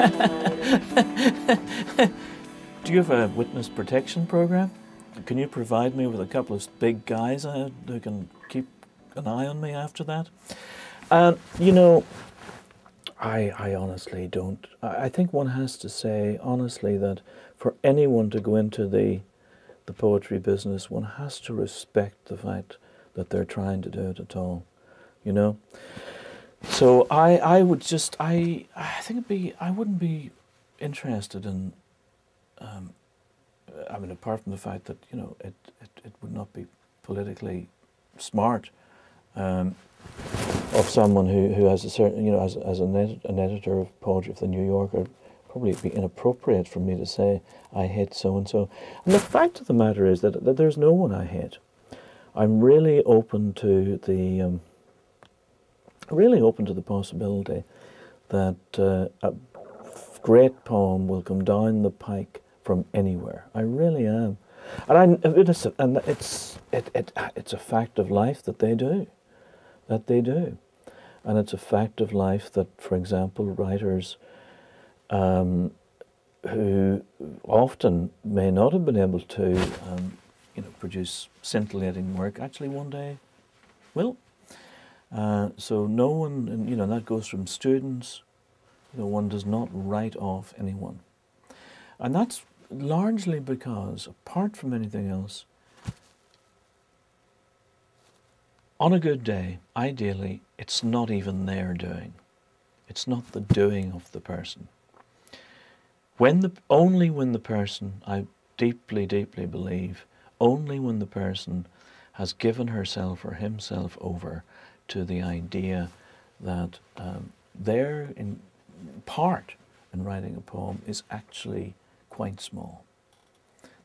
Do you have a witness protection program? Can you provide me with a couple of big guys who can keep an eye on me after that? Uh, you know, I, I honestly don't. I, I think one has to say honestly that for anyone to go into the the poetry business, one has to respect the fact that they're trying to do it at all. You know. So I I would just I I think it'd be I wouldn't be interested in. Um, I mean, apart from the fact that you know it it, it would not be politically smart. Um, of someone who, who has a certain, you know, as, as an, edit, an editor of poetry of the New Yorker, probably it'd be inappropriate for me to say I hate so and so. And the fact of the matter is that, that there's no one I hate. I'm really open to the um, really open to the possibility that uh, a great poem will come down the pike from anywhere. I really am, and I and it's it, it it's a fact of life that they do that they do. And it's a fact of life that, for example, writers um, who often may not have been able to um, you know, produce scintillating work actually one day will. Uh, so no one, and, you know, that goes from students, you know, one does not write off anyone. And that's largely because, apart from anything else, On a good day, ideally, it's not even their doing. It's not the doing of the person. When the, only when the person, I deeply, deeply believe, only when the person has given herself or himself over to the idea that um, their in part in writing a poem is actually quite small.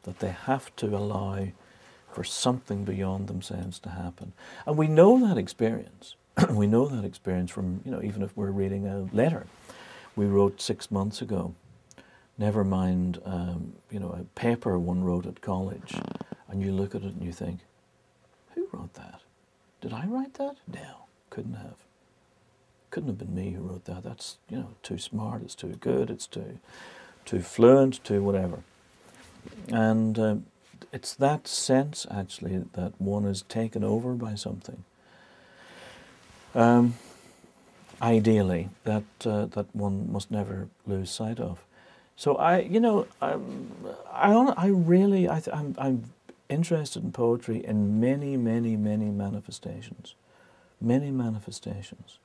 That they have to allow for something beyond themselves to happen. And we know that experience. we know that experience from, you know, even if we're reading a letter we wrote six months ago. Never mind, um, you know, a paper one wrote at college, and you look at it and you think, who wrote that? Did I write that? No, couldn't have. Couldn't have been me who wrote that. That's, you know, too smart, it's too good, it's too, too fluent, too whatever. And um, it's that sense actually that one is taken over by something. Um, ideally, that uh, that one must never lose sight of. So I, you know, I'm, I, I really, I, I'm, I'm interested in poetry in many, many, many manifestations, many manifestations.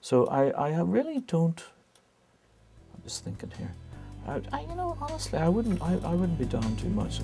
So I, I really don't. I'm just thinking here. I, I, you know, honestly, I wouldn't, I, I wouldn't be down too much.